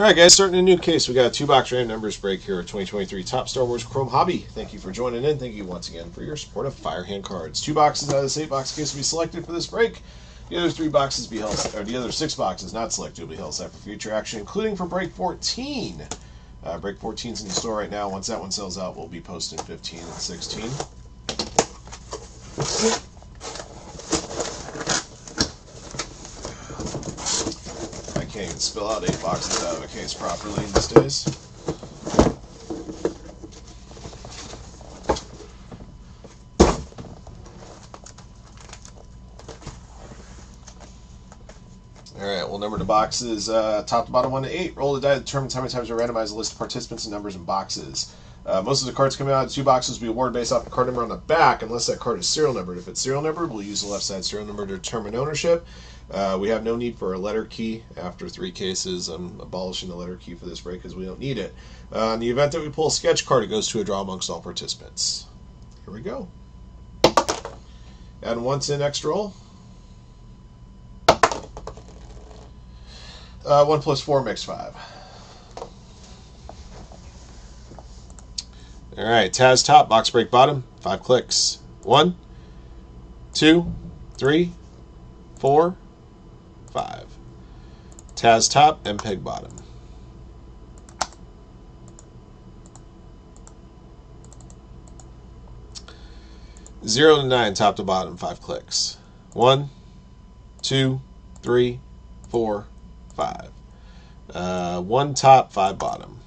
All right, guys, starting a new case. We got a two box random numbers break here at 2023 Topps Star Wars Chrome Hobby. Thank you for joining in. Thank you once again for your support of Firehand Cards. Two boxes out of this eight box case will be selected for this break. The other three boxes be held, or the other six boxes not selected will be held set for future action, including for break 14. Uh, break 14 is in the store right now. Once that one sells out, we'll be posting 15 and 16. Can't even spill out eight boxes out of a case properly these days. Alright, we'll number the boxes uh, top to bottom 1 to 8. Roll the die determine how many times we randomize the list of participants and numbers in boxes. Uh, most of the cards coming out of two boxes will be awarded based off the card number on the back, unless that card is serial numbered. If it's serial numbered, we'll use the left side serial number to determine ownership. Uh, we have no need for a letter key after three cases. I'm abolishing the letter key for this break because we don't need it. Uh, in the event that we pull a sketch card, it goes to a draw amongst all participants. Here we go. And once in next roll. Uh, one plus four makes five. All right, Taz top, box break bottom, five clicks. One, two, three, four, five. Taz top, MPEG bottom. Zero to nine, top to bottom, five clicks. One, two, three, four, five. Uh, one top, five bottom.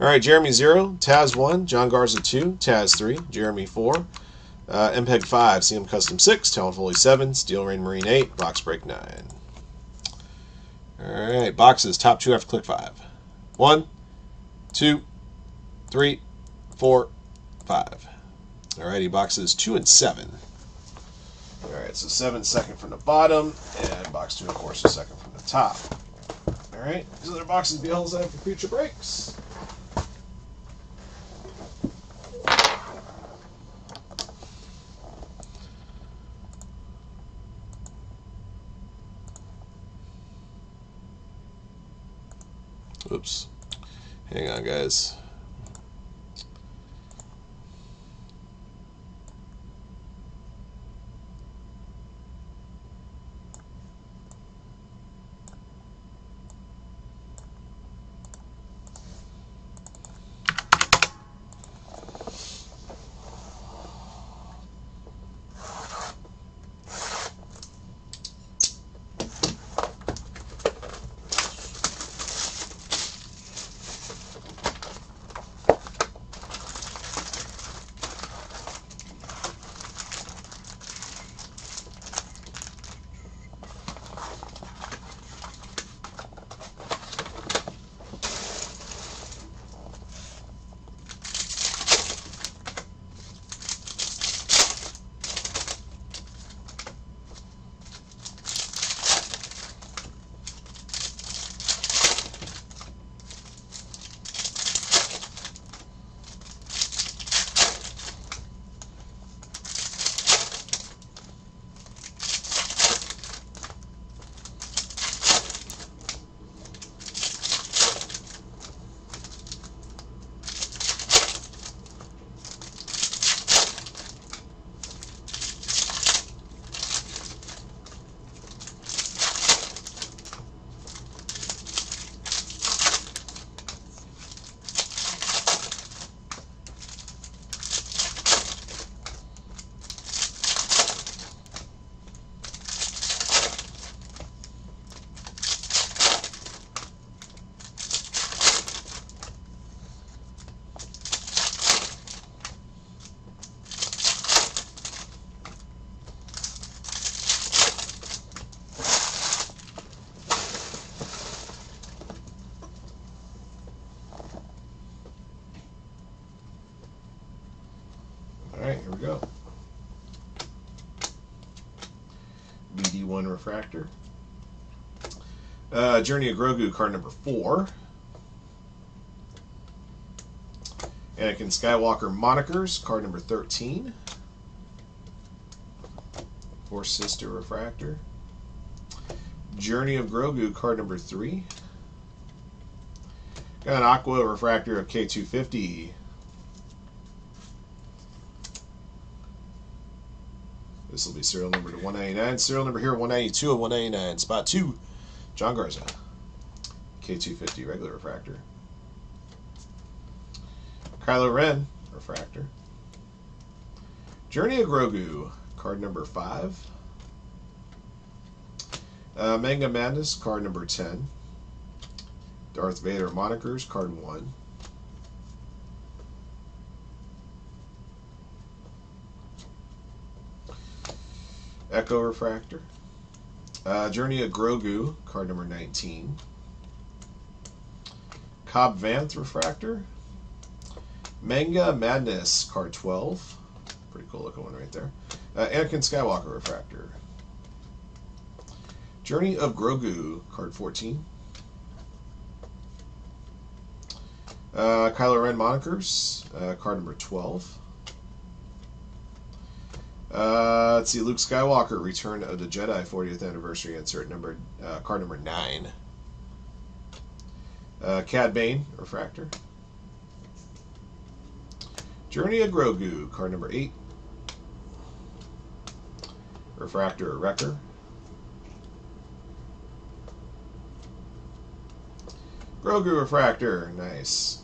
All right, Jeremy 0, Taz 1, John Garza 2, Taz 3, Jeremy 4, uh, MPEG 5, CM Custom 6, Talon Foley 7, Steel Rain Marine 8, Box Break 9. All right, boxes, top two after click 5. 1, 2, 3, 4, 5. All righty, boxes 2 and 7. All right, so 7 second from the bottom, and box 2, of course, is second from the top. All right, these other boxes be held for future breaks. Oops. Hang on, guys. Alright, here we go. BD1 Refractor. Uh, Journey of Grogu, card number 4. Anakin Skywalker Monikers, card number 13. Fourth Sister Refractor. Journey of Grogu, card number three. Got an Aqua Refractor of K-2SO. This will be serial number to 199. Serial number here 192 and 199. Spot two, John Garza. K-2SO regular refractor. Kylo Ren refractor. Journey of Grogu, card number five. Uh, Manga Madness, card number 10. Darth Vader monikers, card 1. Echo Refractor. Uh, Journey of Grogu, card number 19. Cobb Vanth Refractor. Manga Madness, card 12. Pretty cool looking one right there. Uh, Anakin Skywalker Refractor. Journey of Grogu, card 14. Uh, Kylo Ren monikers, uh, card number 12. Uh, let's see, Luke Skywalker, Return of the Jedi 40th Anniversary insert number, uh, card number 9. Uh, Cad Bane, Refractor. Journey of Grogu, card number 8. Refractor, Wrecker. Grogu Refractor, nice.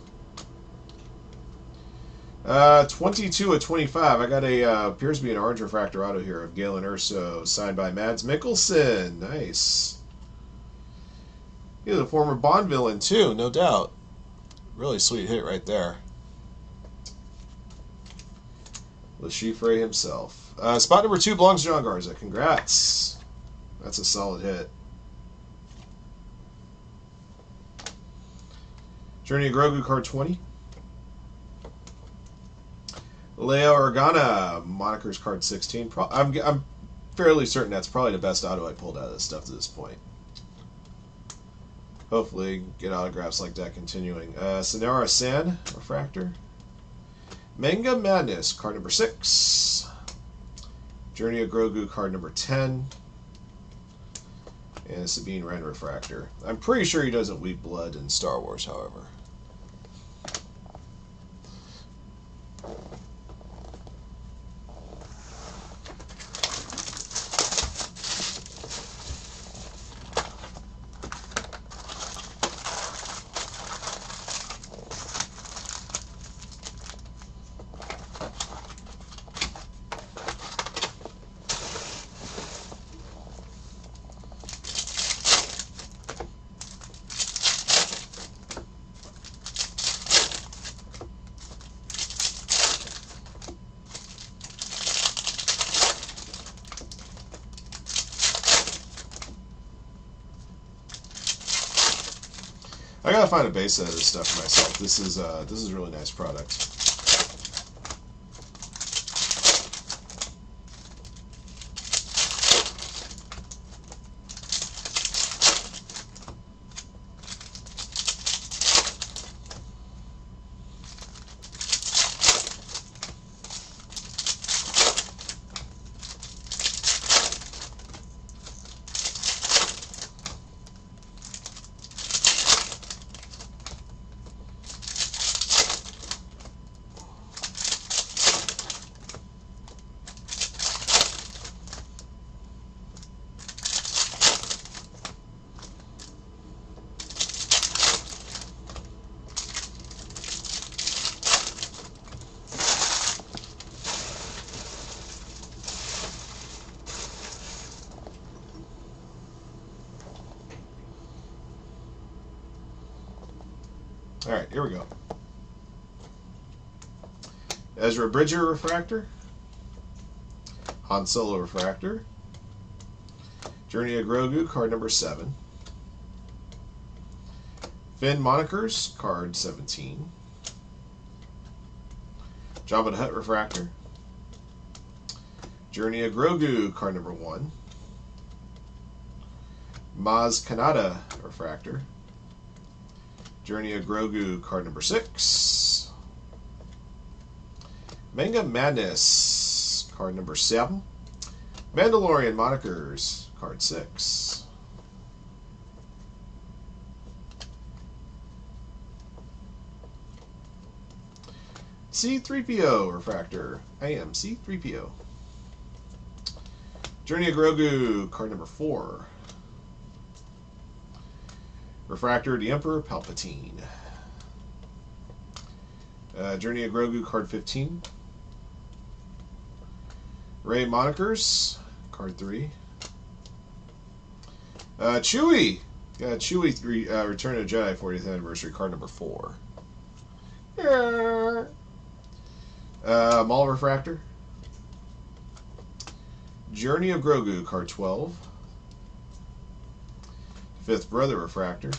Uh, 22 of 25. I got a, uh, appears to be an orange refractor auto here of Galen Erso, signed by Mads Mikkelsen. Nice. He's a former Bond villain, too, no doubt. Really sweet hit right there. Le Chiffre himself. Uh, spot number two belongs to John Garza. Congrats. That's a solid hit. Journey of Grogu, card 20. Leia Organa, monikers card 16. Pro- I'm, I'm fairly certain that's probably the best auto I pulled out of this stuff to this point. Hopefully, get autographs like that continuing. Uh, Synara San, Refractor. Manga Madness, card number 6. Journey of Grogu, card number 10. And Sabine Wren Refractor. I'm pretty sure he doesn't weep blood in Star Wars, however. I gotta find a base this stuff for myself. This is uh, this is a really nice product. All right, here we go. Ezra Bridger refractor. Han Solo refractor. Journey of Grogu, card number 7. Finn monikers, card 17. Jabba the Hutt refractor. Journey of Grogu, card number 1. Maz Kanata refractor. Journey of Grogu, card number six. Manga Madness, card number seven. Mandalorian monikers, card six. C3PO refractor. I am C3PO. Journey of Grogu, card number four. Refractor, the Emperor Palpatine. Uh, Journey of Grogu, card 15. Rey Monikers, card 3. Uh, Chewie, yeah, Chewie three, uh, Return of Jedi 40th Anniversary, card number 4. Yeah. Uh, Maul Refractor. Journey of Grogu, card 12. Fifth Brother Refractor.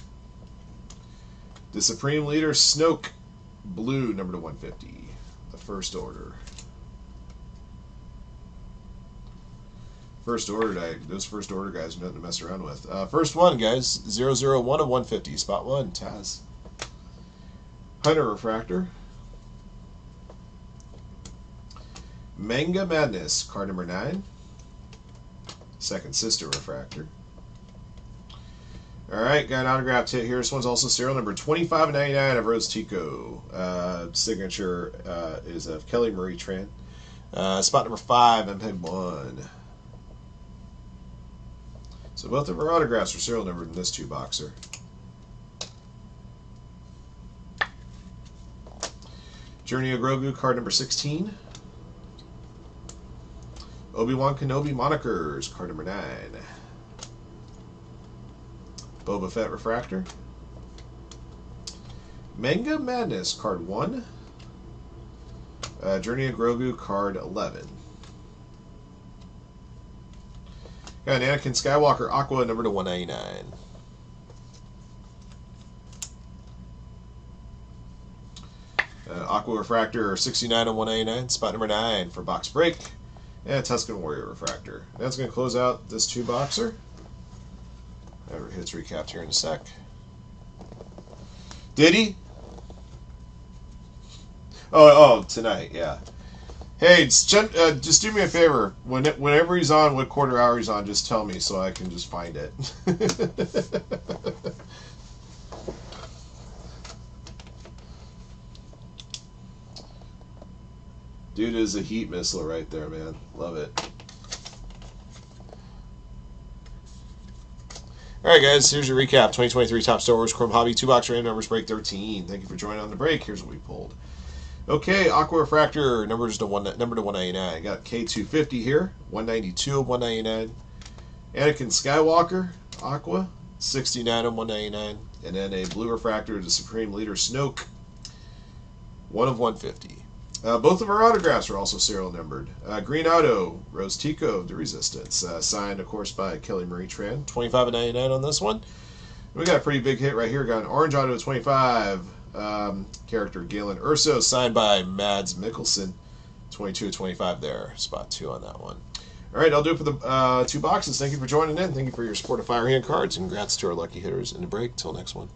The Supreme Leader Snoke, blue, number to 150. The First Order. First Order, guy, those First Order guys are nothing to mess around with. Uh, first one, guys, 001 of 150, spot one, Taz. Hunter Refractor. Manga Madness, card number 9. Second Sister Refractor. All right, got an autographed hit here. This one's also serial number 2599 of Rose Tico. Uh, signature uh, is of Kelly Marie Tran. Uh, spot number 5, MPEG 1. So both of our autographs are serial numbered in this two boxer. Journey of Grogu, card number 16. Obi-Wan Kenobi monikers, card number 9. Boba Fett Refractor. Manga Madness, card 1. Uh, Journey of Grogu, card 11. Got an Anakin Skywalker Aqua, number to 199. Uh, Aqua Refractor, 69 and 189, spot number 9 for box break and Tusken Warrior Refractor. That's going to close out this two boxer. Hits recapped here in a sec. Did he? Oh, oh, tonight, yeah. Hey, uh, just do me a favor. When whenever he's on, what quarter hour he's on, just tell me so I can just find it. Dude is a heat missile right there, man. Love it. All right, guys, here's your recap. 2023 Topps Star Wars Chrome Hobby 2-box random numbers break 13. Thank you for joining on the break. Here's what we pulled. Okay, Aqua Refractor, numbers to one, number to 199. Got K-2SO here, 192 of 199. Anakin Skywalker, Aqua, 69 of 199. And then a Blue Refractor to Supreme Leader Snoke, 1 of 150. Uh, both of our autographs are also serial numbered. Uh, Green Auto, Rose Tico of the Resistance, uh, signed, of course, by Kelly Marie Tran. 25 and 99 on this one. We got a pretty big hit right here. Got an Orange Auto 25. Um, character Galen Erso, signed by Mads Mikkelsen. 22 25 there. Spot 2 on that one. All right, I'll do it for the uh, two boxes. Thank you for joining in. Thank you for your support of Firehand Cards. Congrats to our lucky hitters in the break. Till next one.